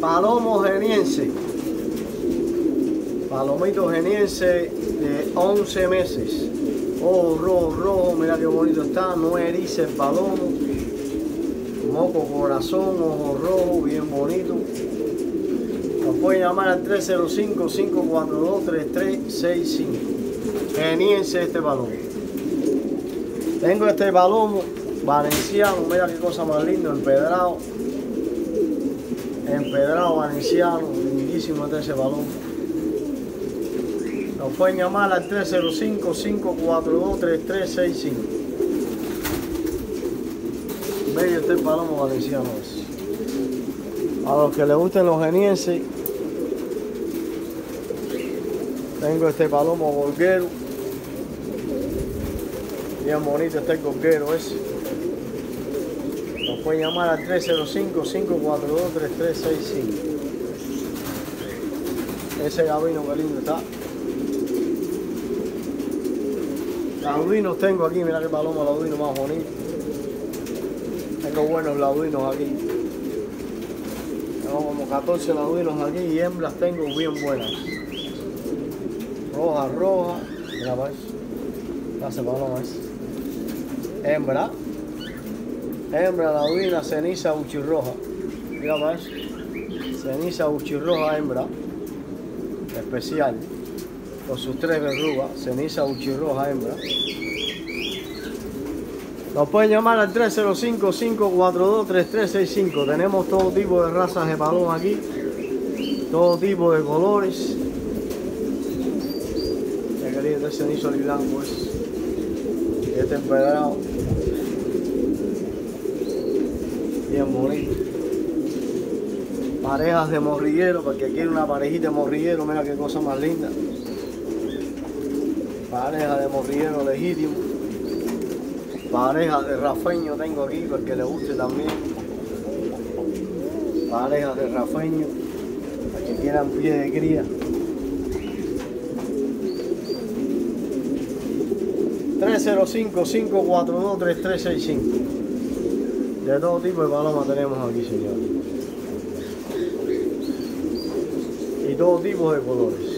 Palomo geniense. Palomito geniense de 11 meses. Ojo rojo, rojo, mira qué bonito está. No eriza el palomo. Moco corazón, ojo rojo, bien bonito. Nos pueden llamar al 305-542-3365. Geniense este palomo. Tengo este palomo valenciano, mira qué cosa más linda, empedrado. Empedrado valenciano, lindísimo este ese palomo. Nos pueden llamar al 305-542-3365. Bello este palomo valenciano. A los que les gusten los genienses, tengo este palomo golguero. Bien bonito este golguero ese. Nos pueden llamar al 305-542-3365. Ese gabino que lindo está. Laudinos tengo aquí, mira qué paloma laudino más bonito. Tengo buenos laudinos aquí. Tengo como 14 laudinos aquí y hembras tengo bien buenas. Roja, roja. Mira pues. Hace paloma es. Hembra. Hembra, laudina, ceniza, uchirroja. Mira pues. Ceniza, uchirroja, hembra. Especial con sus tres verrugas, ceniza uchirroja hembra. Nos pueden llamar al 305-542-3365. Tenemos todo tipo de razas de paloma aquí, todo tipo de colores. Ya quería este cenizo y blanco es. Este empedrado. Bonito. Parejas de morrillero, porque quiere una parejita de morrillero, mira qué cosa más linda pareja de morrillero legítimo, pareja de rafeño tengo aquí porque le guste también, pareja de rafeño, para que quieran pie de cría. ...305-542-3365... De todo tipo de palomas tenemos aquí, señores. Y todo tipo de colores.